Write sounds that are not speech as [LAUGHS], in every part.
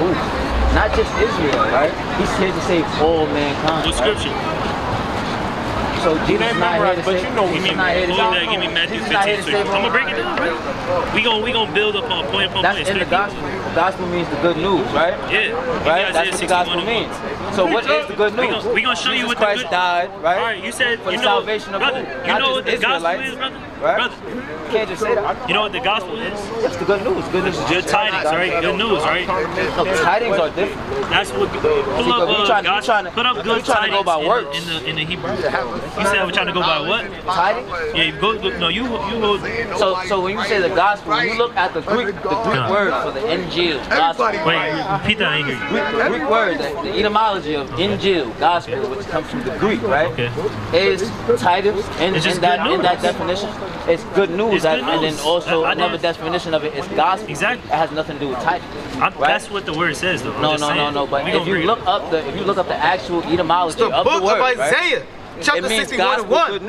who? Not just Israel, right? He's here to save all mankind. What right? scripture? So Jesus is not here to but you know Give Jesus not here to that, give me Matthew Jesus is not here 15. to I'm gonna break it down? We gon' we gonna build upon point upon That's in the gospel. The gospel means the good news, right? Yeah. Right? That's what the gospel means. So what is the good news? gonna- we gonna show you what Christ died, right? All right, you said For you the know, salvation of brother. You know what the gospel is, brother. right? Brother, You can't just say that. you know what the gospel is? That's the good news. Good news is Good tidings, right? Good news, right? No, tidings are different. That's what. Pull up, uh, trying- gospel- trying to- put up good trying to go by in, works. in the in the Hebrew. You said we're trying to go by what? Tidings. Yeah, you go. No, you you hold. So, so when you say the gospel, you look at the Greek, the Greek Yeah. word for the Injil, gospel, Wait, repeat that. I ain't hear you. Greek, Greek word, the, the etymology of Injil, gospel, which comes from the Greek, right? Okay. Is Titus in, in that good in that definition? It's good news, It's good and, and then also I- I another didn't- definition of it is gospel. Exactly. It has nothing to do with Titus. Right? That's what the word says, though. I'm no, no, no, saying. no. But We if you read look up the if you look up the actual etymology The of book the word, of right? Isaiah, chapter 61 and 1.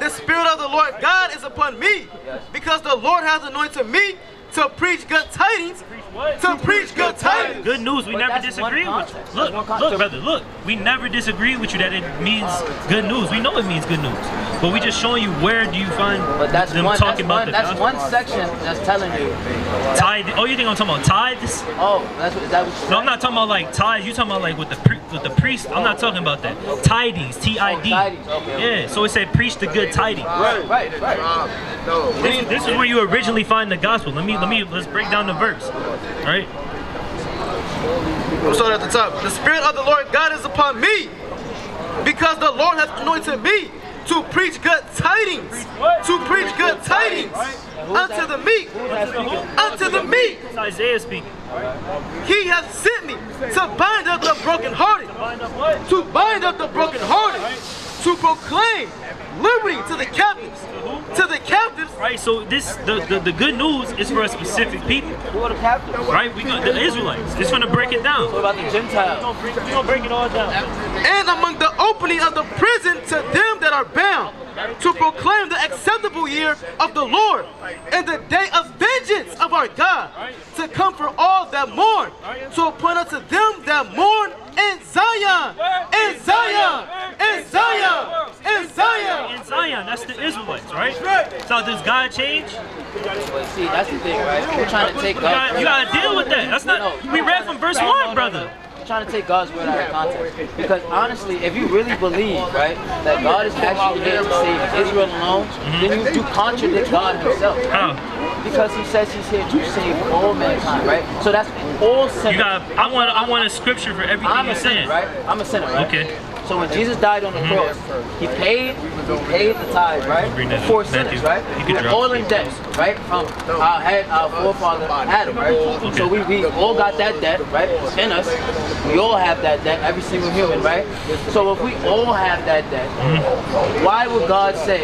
The Spirit of the Lord God is upon me, because the Lord has anointed me to preach good tidings. To preach good tidings. Good news. We But never disagree with you. Look, look, brother. Look, we never disagree with you that it means good news. We know it means good news, but we just showing you where do you find But that's them one. talking That's about one. the That's gospel. one section that's telling you. tithe. Oh, you think I'm talking about tithes? Oh, that's what. Is that what you No, I'm not talking about like tithes. You talking about like with the pri- with the priest? I'm not talking about that. Tidings, T I D. Oh, okay, Yeah. So it said preach the good tidings. Right, right, right. This, this is where you originally find the gospel. Let me let me let's break down the verse. Right. I'm starting at the top. The Spirit of the Lord God is upon me, because the Lord has anointed me to preach good tidings. To preach good tidings unto the meek. Unto the meek. Isaiah speaking. He has sent me to bind up the brokenhearted. To bind up the brokenhearted. To proclaim liberty to the captives. To the captives. Right. So this the, the the good news is for a specific people. Who are the captives? Right. We got the Israelites. It's gonna break it down. What about the Gentiles? We're gonna break it all down. and among the opening of the prison to them that are bound, to proclaim the acceptable year of the Lord and the day of vengeance of our God, to comfort all that mourn, to appoint unto them that mourn in Zion, in Zion, in Zion, in Zion. In Zion, that's the Israelites, right? So does God change? But see, that's the thing, right? We're trying to take You gotta, you gotta deal with that. That's not. We read from verse one, brother. Trying to take God's word out of context. Because honestly, if you really believe, right, that God is actually here to save Israel alone, then you do contradict God Himself. How? Because He says He's here to save all mankind, right? So that's all sinners. You got. I want. I want a scripture for everything I'm you're a sinner, saying. right? I'm a sinner, right? Okay. So when Jesus died on the cross, he paid, he paid the tithe, right? For sinners, right? We're all in debt, right? From our head, our forefather Adam, right? So we, we all got that debt, right? In us. We all have that debt, every single human, right? So if we all have that debt, Mm-hmm. why would God say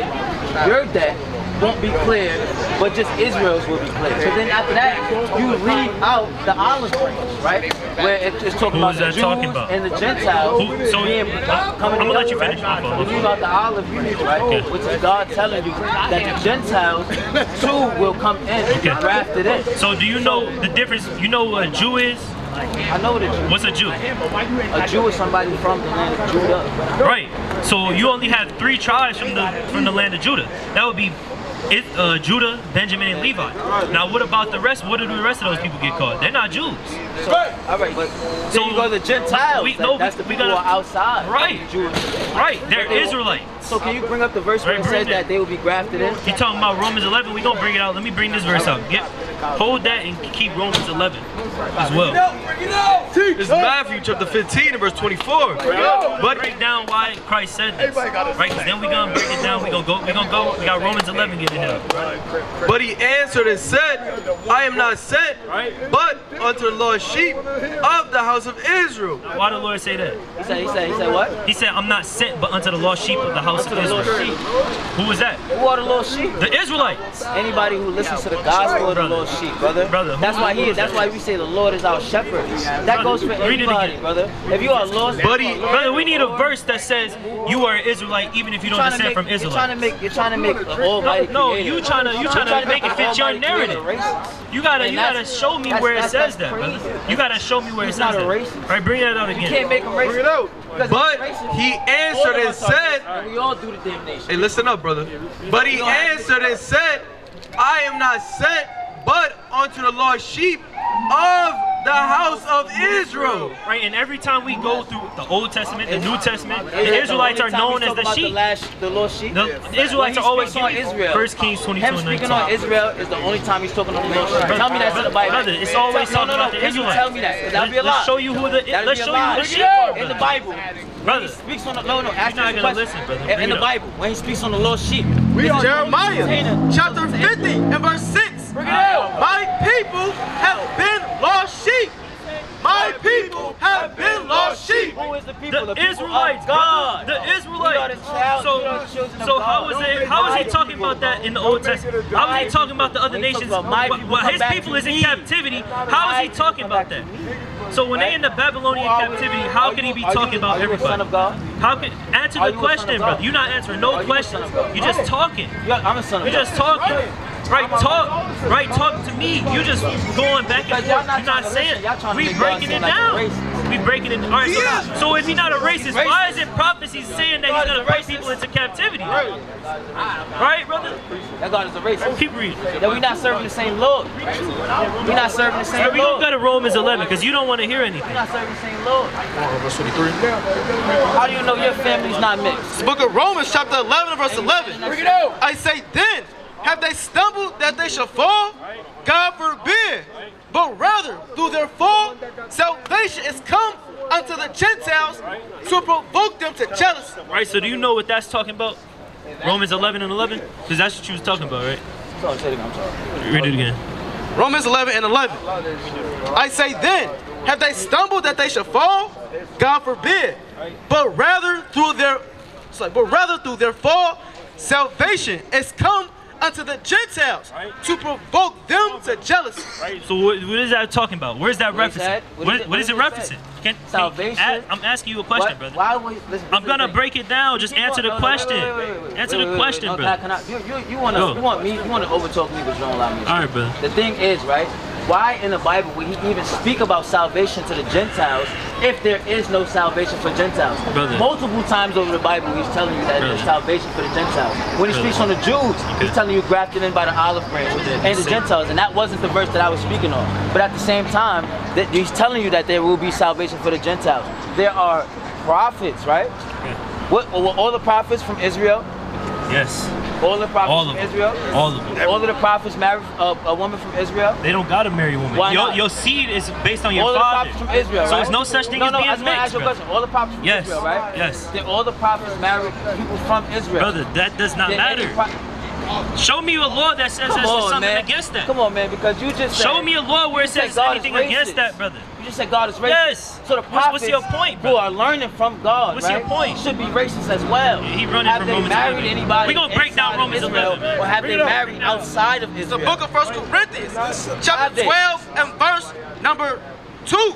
your debt won't be cleared, but just Israel's will be cleared? So then after that, you leave out the olive branch, right? Where it- it's talking Who about the that Jews talking about? and the Gentiles Who- so- being I'm gonna let you finish, right? my fault. You leave out the olive branch, right? Okay. Which is God telling you that the Gentiles [LAUGHS] too will come in, Okay. grafted in. So do you know the difference? You know what a Jew is? I know what a Jew. is. What's a Jew? A Jew is somebody from the land of Judah. Right. So you only have three tribes from the from the land of Judah. That would be it, uh, Judah, Benjamin, and Levi. Now, what about the rest? What do the rest of those people get called? They're not Jews. So, all right, but so So, you go to the Gentiles. we- that- no, we- that's the we people gotta- who are outside. Right. the Right. They're they- Israelites. So can you bring up the verse where it says it. that they will be grafted in? You talking about Romans 11? We gonna bring it out. Let me bring this verse out. Get, hold that and keep Romans 11 as well. This is Matthew chapter 15 and verse 24. But break down why Christ said this, right? Because then we gonna break it down. We gonna go. We gonna go. We got Romans 11 getting it up. But he answered and said, I am not sent, but unto the lost sheep of the house of Israel. Why did the Lord say that? He said, he said, he said what? He said, I'm not sent, but unto the lost sheep of the house house of Israel. sheep. Who was that? Who are the lost sheep? The Israelites. Anybody who listens to the gospel of the Brother. Little sheep, brother. Brother, That's why he. That's why we say the Lord is our shepherd. That goes for Read it again. brother. If you are lost, Buddy, Brother, we need a verse that says you are an Israelite even if you don't descend make, from you're trying to make. You're trying to make the Almighty No, you trying to you You're trying to make it fit your narrative. You gotta you gotta show me where it says that, brother. You gotta show me where it He's says not a that. racist. Right, bring that out again. You can't make him racist. Bring it out. But he answered and said, we all do the damnation. Hey, listen up, brother. But he answered and said, I am not sent, but unto the lost sheep of the house of Israel. Right, and every time we go through the Old Testament, the New Testament, Is the that Israelites are only time known he's as the talking sheep. about The, last, the little sheep. The the Israelites are always speaks on Israel. First Kings 22 Him and speaking 19. on Israel is the only time he's talking on the little sheep. Tell me that's in the Bible. Brother, it's always Tell- talking about the Can you Israelites. tell me that? Because that'd be a Let's lie. show you who the That'd let's be a show you lie. who the sheep are, In the brother. Bible. Brother. When he speaks on the no, no, ask You're not me a gonna question. listen, brother. In, Bring in the it up. Bible, when he speaks on the little sheep, We this are is the only Jeremiah container. chapter 50 and verse 6. Bring it out. My people have been lost sheep. My people have been lost sheep. Who is the people? The people Israelites, God. The We Israelites. the child- we are the So, so God. how is it? make How is he talking about that in the Old Testament? How is he talking about the other When he talks nations? about my While people while come his people is in captivity, how is he talking about that? So when they Right? in the Babylonian Who are we? captivity, how can he be talking about are son everybody? of God? How can answer the you a son question, of brother? You're not answering no you a son questions. of You're just talking. Yeah, I'm a son of God. You're just talking. Right, talk. Right, talk to me. You just going back and forth. not You're not saying. listen. Y'all trying to We make breaking it down. We breaking it. All right. So, Yeah. so if he's not a racist, why is it prophecy saying that he's God gonna a bring people into captivity? Right, brother. That God is a racist. Keep reading. That we not serving the same Lord. We not serving the same Right, we gonna Lord. go to Romans 11 because you don't want to hear anything. We not serving the same Lord. How do you know your family's not mixed? The book of Romans, chapter 11, verse 11. Bring it out. I say, then, have they stumbled that they shall fall? God forbid. But rather, through their fall, salvation is come unto the Gentiles to provoke them to jealousy. Right. So do you know what that's talking about? Romans 11 and 11, because that's what you was talking about, right? Sorry, say it again, I'm sorry. Read it again. Romans 11 and 11. I say then, have they stumbled that they shall fall? God forbid. But rather through their, sorry, but rather through their fall, salvation is come unto the Gentiles to provoke them to jealousy. Right. So what, what is that talking about? Where's that What is referencing? that? What What, is it- what is it what is it referencing? Can, can- Salvation? a- I'm asking you a question, What- brother. Why would listen? I'm gonna break it down. Just answer on- the no, no, question. wait, wait, wait, wait. Answer Wait, the wait, wait. question, No, bro. can I- you, you, you wanna, Go. you want me, you wanna overtalk me, but you don't allow me. to All speak. right, brother. The thing is, right? Why in the Bible would he even speak about salvation to the Gentiles if there is no salvation for Gentiles? Brother. Multiple times over the Bible, he's telling you that there's salvation for the Gentiles. When he Brother. speaks on the Jews, he's telling you grafted in by the olive branch and the Gentiles, and that wasn't the verse that I was speaking on. But at the same time, that he's telling you that there will be salvation for the Gentiles. There are prophets, right? What, what all the prophets from Israel? Yes. All the prophets All of from them. Israel? All of them. All of the prophets married uh, a woman from Israel? They don't gotta marry a woman. Why your, not? your seed is based on your all the prophets from Israel, so right? there's no such thing no, as no, being I just want to ask mixed, you a question. All the prophets from Yes. Israel, right? Yes. Did all the prophets marry people from Israel? Brother, that does not Did matter. Pro- Show me a law that says Come there's on, something man. against that. Come on, man, because you just Show me a law where it says God anything against that, brother. You just said God is racist. Yes. So the What's- prophets what's your point, who brother? are learning from God, What's your right, point? should be racist as well. He running have from they Romans married 11. anybody We gonna break down Romans Israel, 11, man. or have Bring they it up. outside of The book of First Corinthians, chapter 12 and verse number 2.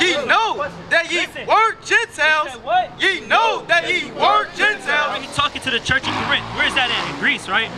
Ye know that ye Listen. were Gentiles. Ye know that ye were Gentiles. He's talking to the church in Corinth. Where is that at? In Greece, right?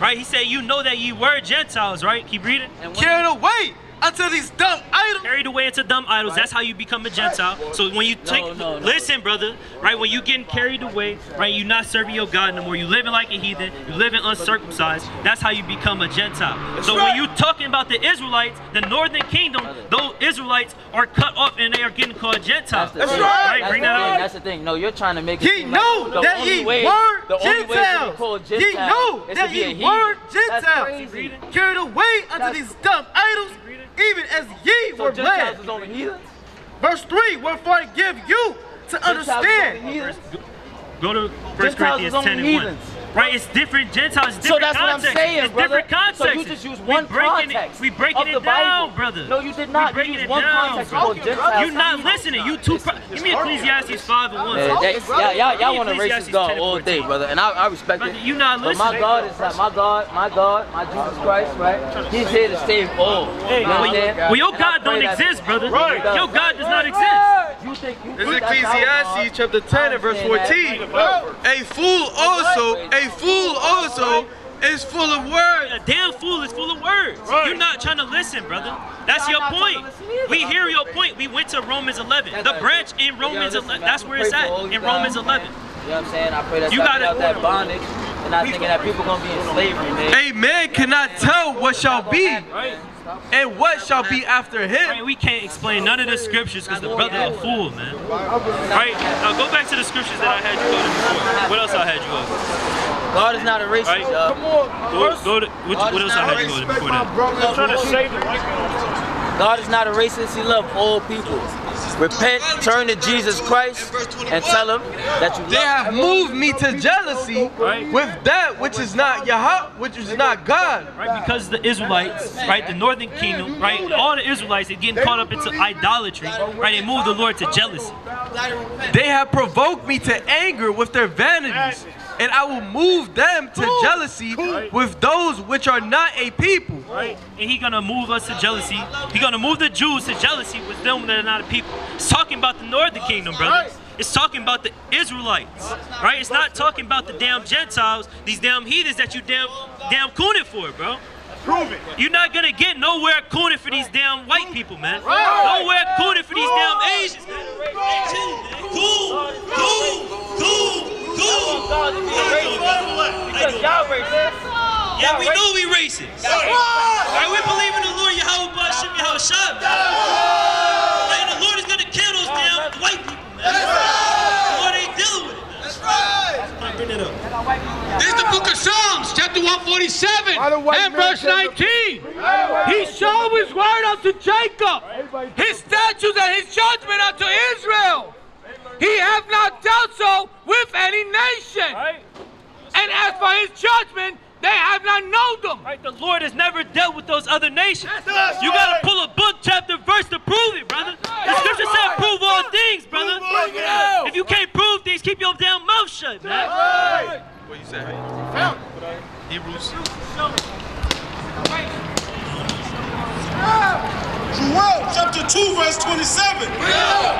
Right? He said, You know that ye were Gentiles, right? Keep reading. And when- Carried away unto these dumb idols. Carried away into dumb idols. That's how you become a Gentile. So when you take, no, no. listen, brother, right? When you getting carried away, right? You're not serving your God no more. You living like a heathen. You living uncircumcised. That's how you become a Gentile. So when you talking about the Israelites, the northern kingdom, those Israelites are cut off and they are getting called Gentiles. That's, the thing. right. That's Bring the that thing. up. That's the thing. No, you're trying to make it Ye seem know like the that only ye way, were the only way to be Gentiles. called Ye Gentile know is that to be a ye were That's Gentiles. crazy. Carried away unto That's- these dumb idols, even as ye So were Gentiles led. is only heathens? Verse 3, wherefore I give you to Gentiles understand. Go to 1 Gentiles Corinthians 10 and 1. Heathens. Right, it's different Gentiles, it's different So different that's what I'm saying, it's brother. different context. So you just use one we breaking context It, we breaking it the down, Bible. brother. No, you did We not. You breaking used it one down, context bro. called Gentiles. You not listening. You two. Give me Ecclesiastes five and one. Yeah, yeah, y'all, y'all want a Ecclesiastes racist God all day, brother, and I, I respect Brother, it. you not But my. God is not my God, my God, my Jesus Christ, right? He's here to save all. Hey, you know well, what I'm saying? well, your God don't exist, brother. Right. Your God does not exist. You think you This is Ecclesiastes chapter 10 and verse 14. A fool also, a fool also is full of words. A damn fool is full of words. You're not trying to listen, brother. That's your not trying to point. We hear your point. We went to Romans 11. The branch in Romans 11. That's where it's at. for all you In Romans 11. You know what I'm saying? I pray that You gotta- out that bondage and not thinking that people gonna be in slavery, man. A man cannot tell what shall be Right? and what shall be after Right, him. we can't explain none of the scriptures because the brother a fool, man. Right? Now go back to the scriptures that I had you go to before. What else I had you go to? God is not a racist, Right. Uh, y'all. Go, go to which, what else I had you go to before that? God is not a racist. He loves all people. Repent, turn to Jesus Christ, and tell him that you They have moved me to jealousy Right. with that which is not Yahweh, which is not God. right? Because the Israelites, right, the northern kingdom, right, all the Israelites, they're getting caught up into idolatry, right? They move the Lord to jealousy. They have provoked me to anger with their vanities, and I will move them to jealousy with those which are not a people. Right? And he gonna move us to jealousy. He gonna move the Jews to jealousy with them that are not a people. It's talking about the northern kingdom, brother. It's talking about the Israelites, right? It's not talking about the damn Gentiles, these damn heathens that you damn damn cooning for, bro. Prove it. You're not gonna get nowhere cooning for these damn white people, man. Right. Nowhere cooning for these damn Asians, man. Cool, cool, cool, cool. Because y'all racist. Yeah, we know we racist. Right, we believe in the Lord Yahweh Bashim Yahweh Shab. And the Lord is gonna kill those damn white people, man. The Lord ain't dealing with it. That's right. Bring it up. This is the book of Psalms, chapter 147 Why the white and verse 19. He showed his word unto Jacob, his statutes and judgment, they have not known them. Right, the Lord has never dealt with those other nations. You gotta pull a book, chapter, verse to prove it, brother. The scripture said prove all things, brother. If you can't prove things, keep your damn mouth shut, man. What you say? Hebrews. Joel chapter 2, verse 27.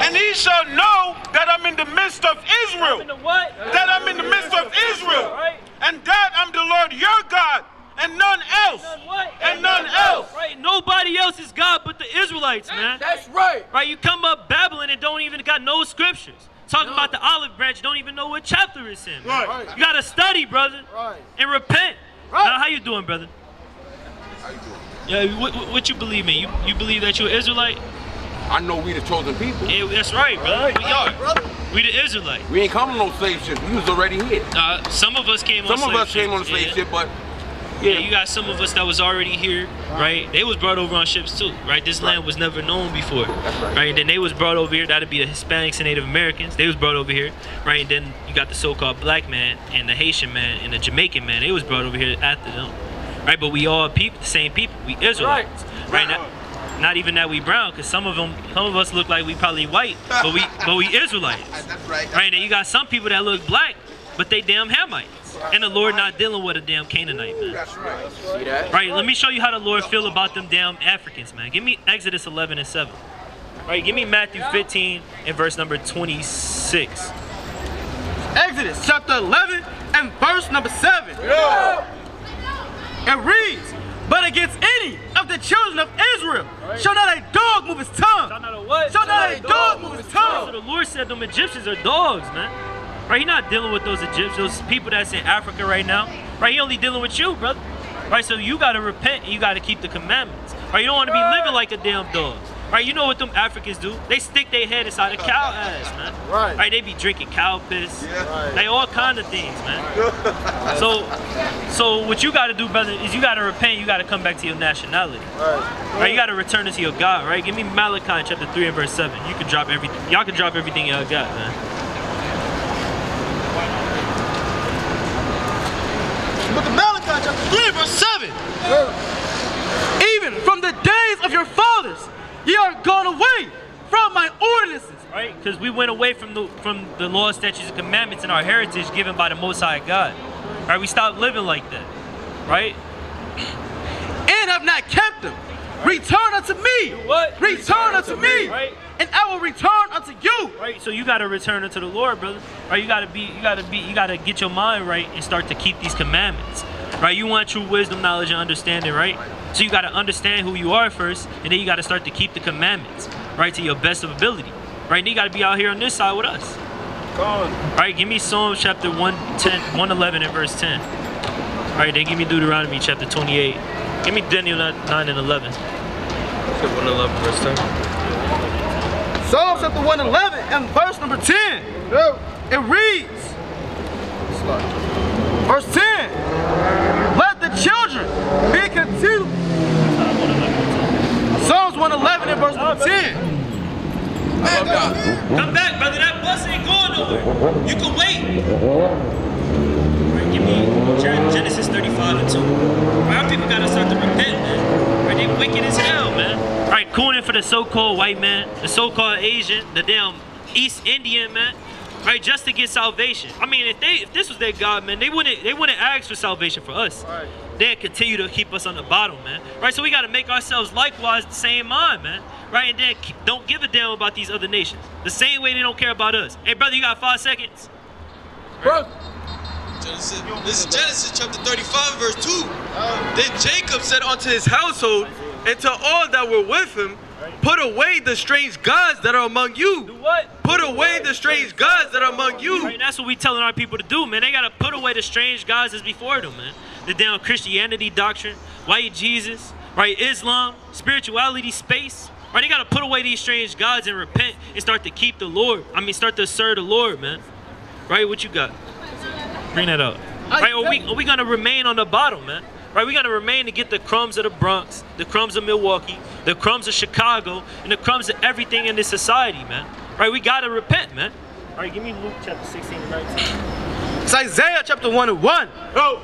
And he shall know that I'm in the midst of Israel. In the what? That I'm in the midst of Israel. Right. And that I'm the Lord your God. And none else. What? And none else. Right, nobody else is God but the Israelites, man. That's right. Right, you come up babbling and don't even got no scriptures. Talking about the olive branch, don't even know what chapter it's in. man. Right. You gotta study, brother, Right. and repent. Now, how you doing, brother? How you doing? Yeah, what, what, what you believe in? You you believe that you're Israelite? I know we the chosen people. Yeah, that's right, brother. We are. We the Israelite. We ain't come on no slave ship. We was already here. Uh, some of us came on Some of slave us came on a ships, slave yeah. ship, but Yeah, you got some of us that was already here, right? They was brought over on ships too, right? This land was never known before, right? And then they was brought over here. That'd be the Hispanics and Native Americans. They was brought over here, right? And then you got the so-called black man and the Haitian man and the Jamaican man. They was brought over here after them, right? But we all people, the same people. We Israelites, right? Not, not even that we brown, cause some of them, some of us look like we probably white, but we, but we [LAUGHS] Israelites. that's right. Right, and you got some people that look black, but they damn Hamites. And the Lord not dealing with a damn Canaanite, man. That's right. See that? Right, let me show you how the Lord feel about them damn Africans, man. Give me Exodus 11 and 7. Right, give me Matthew 15 and verse number 26. Exodus chapter 11 and verse number 7. It reads, But against any of the children of Israel shall not a dog move his tongue. Shall not a what? Shall not a dog move his tongue. So the Lord said them Egyptians are dogs, man. Right, he not dealing with those Egyptians, those people that's in Africa right now. Right, he only dealing with you, brother. Right, so you gotta repent and you gotta keep the commandments. Right, you don't wanna be living like a damn dog. Right, you know what them Africans do? They stick their head inside a cow ass, man. Right. Right, they be drinking cow piss. Yeah. They all kind of things, man. So, so what you gotta do, brother, is you gotta repent. You gotta come back to your nationality. Right, Right. you gotta return to your God. Right, give me Malachi chapter three and verse seven. You can drop everything. Y'all can drop everything y'all got, man. Look at Malachi chapter 3, and verse 7. Even from the days of your fathers, ye are gone away from my ordinances. Right? Because we went away from the from the law, statutes, and commandments and our heritage given by the Most High God. Right? We stopped living like that. Right? [CLEARS THROAT] and have not kept them. Return unto me. what? Return unto me. Right. And I will return unto you. Right? So you gotta return unto the Lord, brother. Right? You gotta be, you gotta be, you gotta get your mind right and start to keep these commandments. Right? You want true wisdom, knowledge, and understanding, right? So you gotta understand who you are first, and then you gotta start to keep the commandments, right, to your best of ability. Right? And you gotta be out here on this side with us. Come on. Right? Give me Psalms chapter 110, 111 and verse 10. All right, Then give me Deuteronomy chapter 28. Give me Daniel 9 and 11. 111 verse 10. Psalm chapter 111 and verse number 10. It reads, verse 10, let the children be continued. Psalms 111 and verse number 10. Come back, brother. That bus ain't going nowhere. You can wait. Give me Genesis 35 and 2. Right, our people gotta start to repent, man. Right, they wicked as hell, man. Right, cooning for the so-called white man, the so-called Asian, the damn East Indian man. Right, just to get salvation. I mean, if they if this was their God, man, they wouldn't they wouldn't ask for salvation for us. Right. They'd continue to keep us on the bottom, man. Right, so we gotta make ourselves likewise the same mind, man. Right, and then don't give a damn about these other nations. The same way they don't care about us. Hey, brother, you got five seconds. Genesis, this is Genesis chapter 35, verse 2. Then Jacob said unto his household and to all that were with him, Put away the strange gods that are among you. Do What? Put away the strange gods that are among you. Right, that's what we telling our people to do, man. They gotta put away the strange gods that's before them, man. The damn Christianity doctrine, white Jesus, right? Islam, spirituality space. Right, they gotta put away these strange gods and repent and start to keep the Lord. I mean, start to serve the Lord, man. Right, what you got? Bring that up. Oh, right, or we, are we gonna remain on the bottom, man? Right, we gotta remain to get the crumbs of the Bronx, the crumbs of Milwaukee, the crumbs of Chicago, and the crumbs of everything in this society, man. Right, we gotta repent, man. All right, give me Luke chapter 16 and 19. It's Isaiah chapter 1 and 1.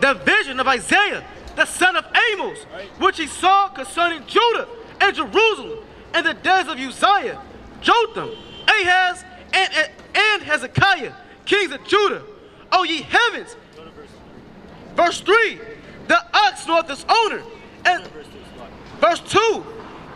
The vision of Isaiah, the son of Amos, which he saw concerning Judah and Jerusalem and the days of Uzziah, Jotham, Ahaz, and, and, and Hezekiah, kings of Judah. O ye heavens. Verse 3. The ox knoweth his owner. And verse 2.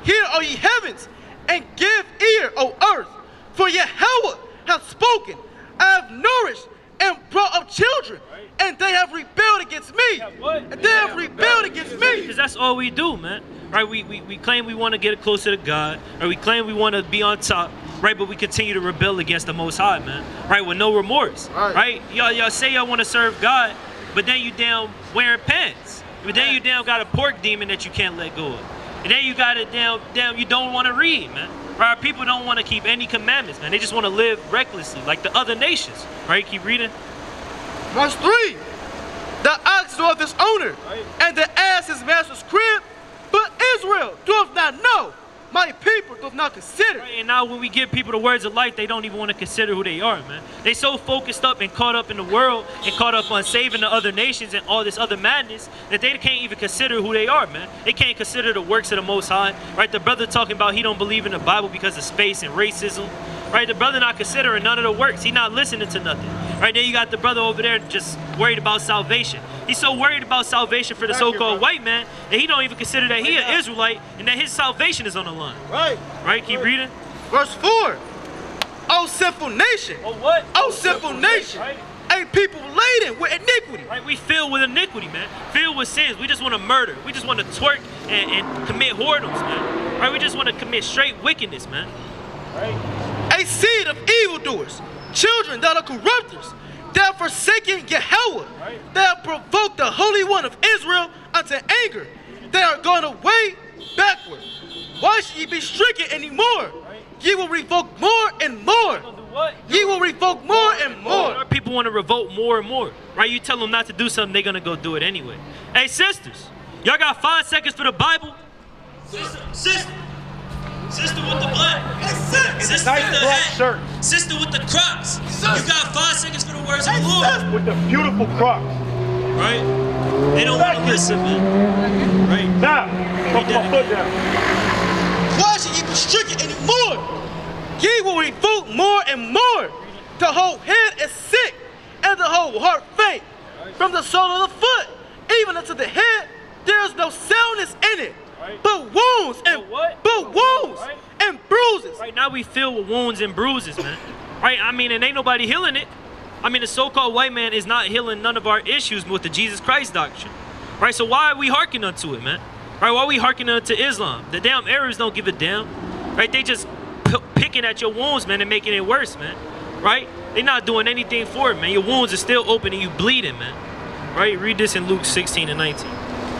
Hear, O ye heavens, and give ear, O earth, for Yahweh hath spoken. I have nourished and brought up children, and they have rebelled against me. And they have rebelled against me. Because that's all we do, man. Right? We, we, we claim we want to get closer to God, or we claim we want to be on top, right? But we continue to rebel against the Most High, man. Right? With no remorse, Right. right? Y'all, y'all say y'all want to serve God, but then you down wearing pants. But then you down got a pork demon that you can't let go of. And then you got it down, down you don't want to read, man. Right? Our people don't want to keep any commandments, man. They just want to live recklessly, like the other nations. Right? Keep reading. Verse 3 The ox knoweth his owner, and the ass his master's crib, but Israel doth not know. My people doth not consider. Right, and now when we give people the words of life, they don't even want to consider who they are, man. They so focused up and caught up in the world and caught up on saving the other nations and all this other madness that they can't even consider who they are, man. They can't consider the works of the Most High, right? The brother talking about he don't believe in the Bible because of space and racism, right? The brother not considering none of the works. He not listening to nothing, right? Then you got the brother over there just worried about salvation. He's so worried about salvation for the so-called white man that he don't even consider that he an Israelite and that his salvation is on the line, Right. right? Keep reading. Verse 4 O sinful nation, Oh, what? Oh, sinful nation, Right. a people laden with iniquity. Right, we filled with iniquity, man. Filled with sins. We just want to murder. We just want to twerk and, and commit whoredoms, man. Right, we just want to commit straight wickedness, man. A seed of evildoers, children that are corrupters. They have forsaken Yahweh. They have provoked the Holy One of Israel unto anger. They are gone away backward. Why should ye be stricken anymore? Ye will revoke more and more. Ye will revoke more and more. People want to revolt more and more. Right? You tell them not to do something, they're gonna go do it anyway. Hey, sisters, y'all got five seconds for the Bible? Sister, sister, sister with the black. Sister nice with the black hat. shirt. Sister with the crocs. You got five seconds for the words of the Lord. With the beautiful crocs. Right? They don't want to listen, man. Right? Now, put my foot down. Why should ye be stricken anymore? Ye will revolt more and more. The whole head is sick, and the whole heart faint. From the sole of the foot, even unto the head, there is no soundness in it, but wounds and But what? but wounds Right. and bruises. Right now we filled with wounds and bruises, man. Right? I mean, and ain't nobody healing it. I mean, the so-called white man is not healing none of our issues with the Jesus Christ doctrine. Right? So why are we hearkening unto it, man? Right? Why are we hearkening unto Islam? The damn Arabs don't give a damn. Right? They just p- picking at your wounds, man, and making it worse, man. Right? They not doing anything for it, man. Your wounds are still open and you bleeding, man. Right? Read this in Luke 16 and 19.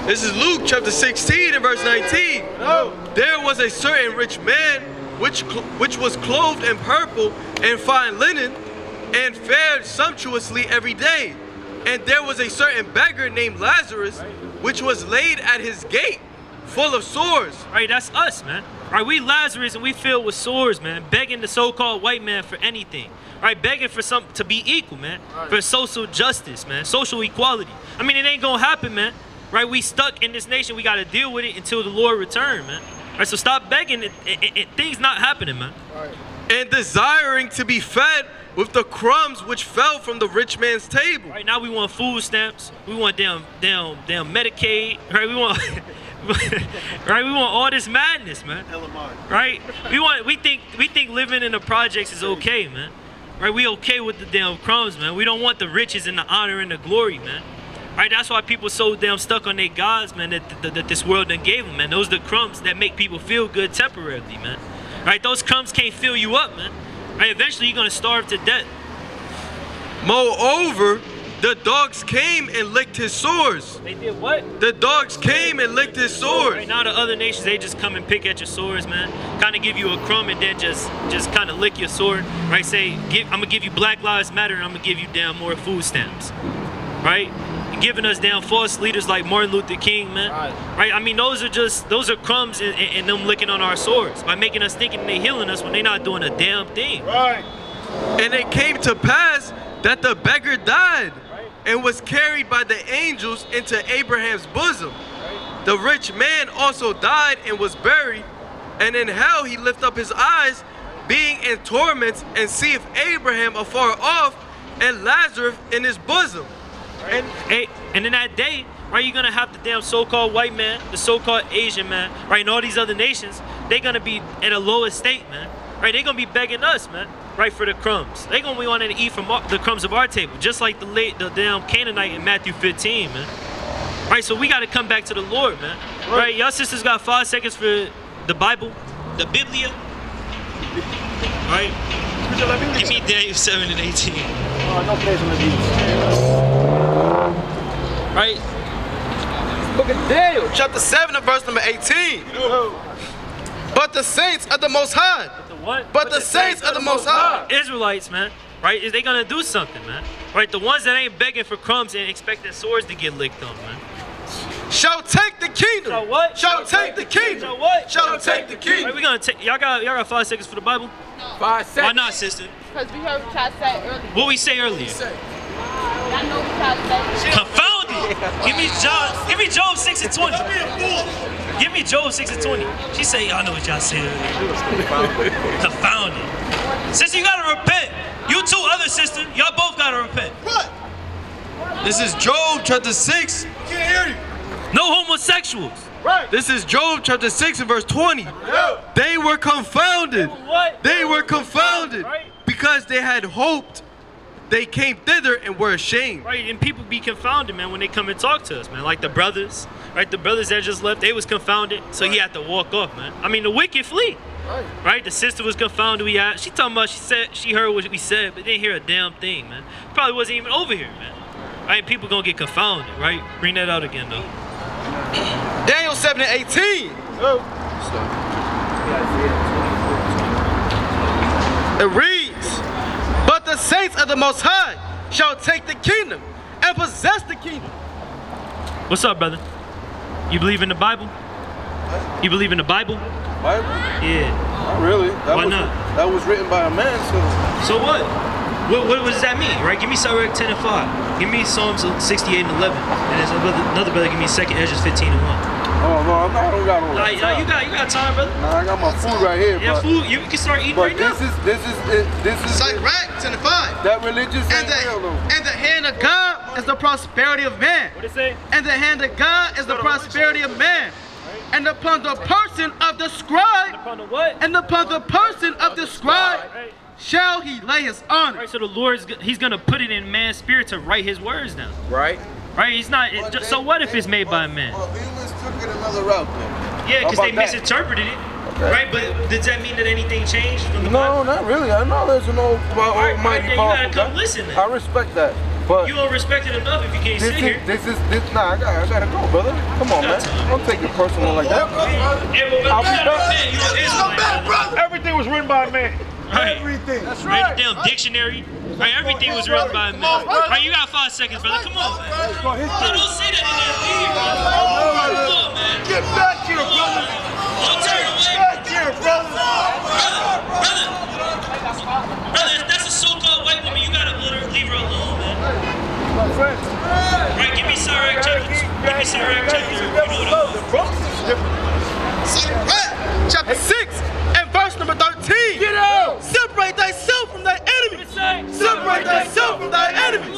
This is Luke chapter 16 and verse 19. There was a certain rich man which which was clothed in purple and fine linen and fared sumptuously every day. And there was a certain beggar named Lazarus which was laid at his gate full of sores. Right, that's us, man. Right, we Lazarus and we filled with sores, man, begging the so-called white man for anything. Right, begging for some to be equal, man, for social justice, man, social equality. I mean, it ain't gonna happen, man. Right, we stuck in this nation. We gotta deal with it until the Lord return, man. Right, so stop begging. It, it, it, things not happening, man. and desiring to be fed with the crumbs which fell from the rich man's table. Right now we want food stamps. We want damn damn damn Medicaid. Right, we want. [LAUGHS] right, we want all this madness, man. Right, we want. We think we think living in the projects is okay, man. Right, we okay with the damn crumbs, man. We don't want the riches and the honor and the glory, man. Right, that's why people so damn stuck on their gods, man. That, that, that this world done gave them, man. Those the crumbs that make people feel good temporarily, man. Right, those crumbs can't fill you up, man. Right, eventually you're gonna starve to death. Moreover, the dogs came and licked his sores. They did what? The dogs came and licked his sores. Right now, the other nations they just come and pick at your sores, man. Kind of give you a crumb and then just just kind of lick your sword, right? Say, give, I'm gonna give you Black Lives Matter and I'm gonna give you damn more food stamps, right? You're giving us damn false leaders like Martin Luther King, man. Right? I mean, those are just those are crumbs and, and, and them licking on our swords by making us thinking they healing us when they not doing a damn thing. Right. And it came to pass that the beggar died and was carried by the angels into Abraham's bosom. The rich man also died and was buried, and in hell he lift up his eyes, being in torments, and seeth Abraham afar off, and Lazarus in his bosom. And Hey, and in that day, right, you're gonna have the damn so-called white man, the so-called Asian man, right, and all these other nations, they're gonna be in a lower state, man. Right, they're gonna be begging us, man, right, for the crumbs. They're gonna be wanting to eat from our, the crumbs of our table, just like the late the damn Canaanite in Matthew 15, man. Right, so we gotta come back to the Lord, man. Right, y'all sisters got five seconds for the Bible, the Biblia. Right? Give me Daniel 7 and 18. Right? Book of Daniel, chapter 7 and verse number 18. But the saints of the Most High, But The what? but the saints of the Most High, Israelites, man, right? Is they gonna do something, man? Right? The ones that ain't begging for crumbs and expecting swords to get licked on, man. shall take the kingdom. Shall what? Shall take the kingdom. Shall what? Shall take the Right, kingdom. we gonna take. Y'all got y'all got five seconds for the Bible. Five seconds. Why not, sister? Because we heard what y'all said earlier. What we say earlier? Y'all know what y'all said. Confounded. Give me Job. Give me Job six and twenty. Give me Job six and twenty. She say, y'all know what y'all said earlier. Confounded. Sister, you gotta repent. You two other sister, y'all both gotta repent. What? this is Job chapter 6. Can't hear you. No homosexuals. Right. This is Job chapter 6 and verse 20. Yeah. They were confounded. What? They were confounded Right. because they had hoped. They came thither and were ashamed. Right, and people be confounded, man, when they come and talk to us, man. Like the brothers, right? The brothers that just left, they was confounded, so he had to walk off, man. I mean, the wicked flee. Right. right. The sister was confounded. We had. She talking about. She said she heard what we said, but didn't hear a damn thing, man. Probably wasn't even over here, man. Right. People gonna get confounded, right? Bring that out again, though. [COUGHS] Daniel 7 and 18. It reads, But the saints of the Most High shall take the kingdom and possess the kingdom. What's up, brother? You believe in the Bible? You believe in the Bible? Bible? Yeah. Not really. That Why was, not? That was written by a man, so So what? What, what, what does that mean, right? Give me Sirach 10 and 5. Give me Psalms 68 and 11. And there's another, another brother, give me 2nd Ezra 15 and 1. Oh no, I'm not, I don't got all Nah, that. nah, you got you got time, brother. Nah, I got my food right here. Yeah, food. You can start eating But right this now. is this is it, this is It's like right, 10 to 5. that religious And ain't real the, though. and the hand of God is the prosperity of man. What it say? And the hand of God is the prosperity of man. And upon the person of the scribe, Upon the what? and upon the person of the scribe, shall he lay his honor. Right, so the Lord's g- he's gonna put it in man's spirit to write his words down. Right? Right? He's not. It, ju- so what if it's made by a man? Well, humans took it another route then. Yeah, because they that? misinterpreted it. Okay. Right? But does that mean that anything changed from the No, Bible? not really. I know there's an old, All right, almighty right, then you gotta come God. listen then. I respect that, but You don't respect it enough if you can't sit is here. this is this. Nah, I gotta, I gotta go, brother. Come on, man. Don't take it personal like that. Yeah, but- but I'll be gotta back. understand, you an brother. Everything was written by a man. Right. Everything. That's Read the damn dictionary. Right, everything was written by a man. Right, you got five seconds, brother. Come on, man. No, don't say that in that video, brother. Come on, man. Get back here, brother. Don't turn away. Get Back here, brother. Brother, brother. Brother, if that's a so-called white woman, you gotta let her, leave her alone, man. Right, give me Sirach chapter, give me Sirach chapter, you know what Right, chapter 6 and verse number 13. Get out. Separate thyself from thy. Separate thyself from thy enemy.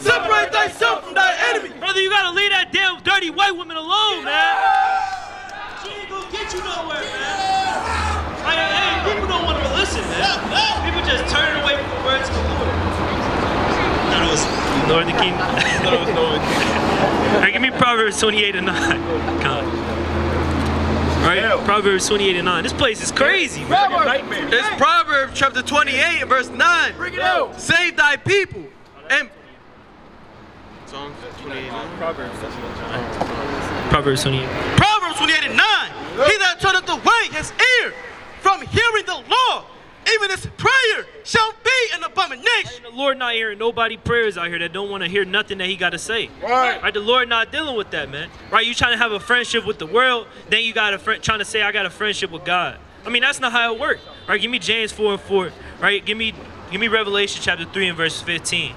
Separate thyself from thy enemy. Brother, you gotta leave that damn dirty white woman alone, man. She ain't gonna get you nowhere, man. Hey, hey, people don't want to listen, man. People just turn away from the words of the Lord. Thought it was Northern King. [LAUGHS] Thought it was Northern King. All right, give me Proverbs 28 and 9. God. Right? Proverbs 28 and 9. This place is crazy, man. It's Proverbs chapter 28 and verse 9. Bring it out. Save thy people and Proverbs 28. Proverbs 28 and 9. He that turneth away his ear from hearing the law, even his prayer shall be an abomination. The Lord not hearing nobody prayers out here that don't want to hear nothing that he got to say. Right. Right, the Lord not dealing with that, man. Right, you trying to have a friendship with the world, then you got a friend trying to say I got a friendship with God. I mean, that's not how it works. Right, give me James 4 and 4. Right, give me give me Revelation chapter 3 and verse 15.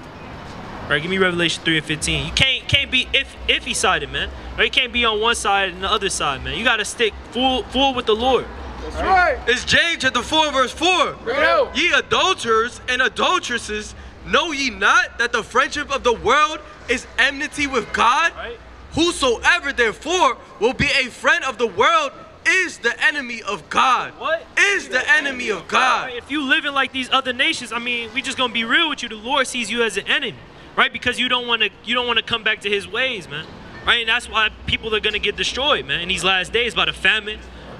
Right, give me Revelation 3 and 15. You can't can't be if iffy sided, man. Right, you can't be on one side and the other side, man. You got to stick full full with the Lord. That's right. it's James chapter 4 verse 4. Bring. Ye adulterers and adulteresses, know ye not that the friendship of the world is enmity with God? Right? Whosoever therefore will be a friend of the world is the enemy of God. What? Is the enemy of God. If you living like these other nations, I mean, we just gonna be real with you. The Lord sees you as an enemy, right? Because you don't want to, you don't want to come back to His ways, man. Right, and that's why people are gonna get destroyed, man, in these last days by the famine,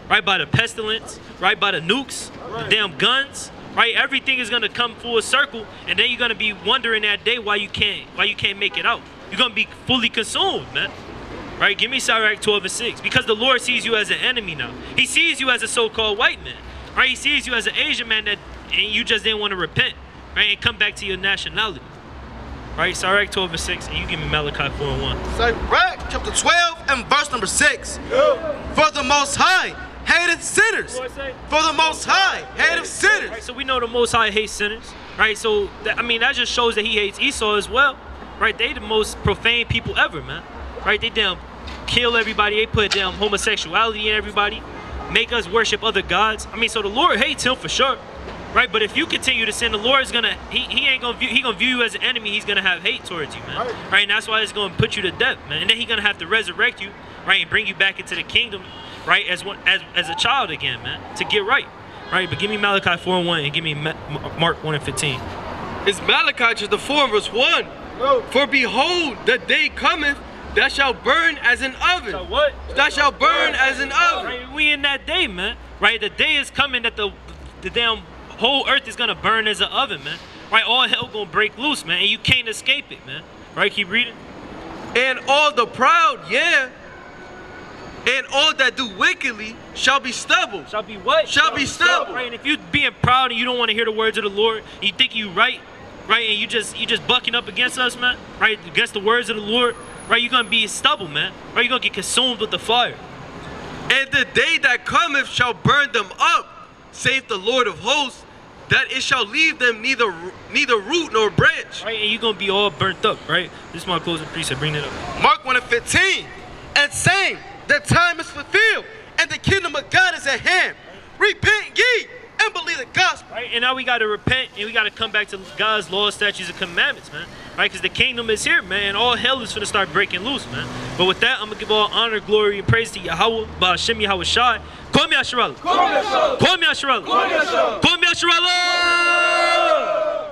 right, by the pestilence, right, by the nukes, the damn guns, right. Everything is gonna come full circle, and then you're gonna be wondering that day why you can't, why you can't make it out. You're gonna be fully consumed, man. Right? Give me Sirach 12 and 6. Because the Lord sees you as an enemy now. He sees you as a so-called white man. Right? He sees you as an Asian man that and you just didn't want to repent. Right? And come back to your nationality. Right? Sirach 12 and 6. And you give me Malachi 4 and 1. Sirach chapter 12 and verse number 6. For the Most High hateth sinners. For the Most High hateth Right, sinners. so we know the Most High hates sinners, right? So that, I mean, that just shows that He hates Esau as well, right? They the most profane people ever, man. Right? They damn kill everybody. They put damn homosexuality in everybody, make us worship other gods. I mean, so the Lord hates him for sure, right? But if you continue to sin, the Lord is gonna He, he ain't gonna view He gonna view you as an enemy. He's gonna have hate towards you, man. Right? And that's why it's gonna put you to death, man. And then He's gonna have to resurrect you, right, and bring you back into the kingdom, right, as one as as a child again, man, to get right. Right, but give me Malachi 4 and 1 and give me Ma- Mark 1 and 15. It's Malachi chapter 4 verse 1. For behold, the day cometh that shall burn as an oven. what? That shall burn as an oven. Right, we in that day, man. Right, the day is coming that the the damn whole earth is gonna burn as an oven, man. Right, all hell gonna break loose, man, and you can't escape it, man. Right, keep reading. And all the proud, yeah. And all that do wickedly shall be stubble. Shall be what? Shall be stubble. Right, and if you being proud and you don't want to hear the words of the Lord, you think you right, right, and you just you just bucking up against us, man, right, against the words of the Lord, right, you're gonna be stubble, man. Right, you're gonna get consumed with the fire. And the day that cometh shall burn them up, saith the Lord of hosts. that it shall leave them neither neither root nor branch. Right, and you're gonna be all burnt up, right? This is my closing precept. Bring it up. Mark 1 and 15. And saying, the time is fulfilled, and the kingdom of God is at hand. Repent ye and believe the gospel. Right, and now we gotta repent and we gotta come back to God's law, statutes, and commandments, man. Right, because the kingdom is here, man. All hell is gonna start breaking loose, man. But with that, I'm gonna give all honor, glory, and praise to Yahweh, Ba'ashem Yahweh Shai. Call me Asherallah. Call me Asherallah. Call me Asherallah. Call me Asherallah.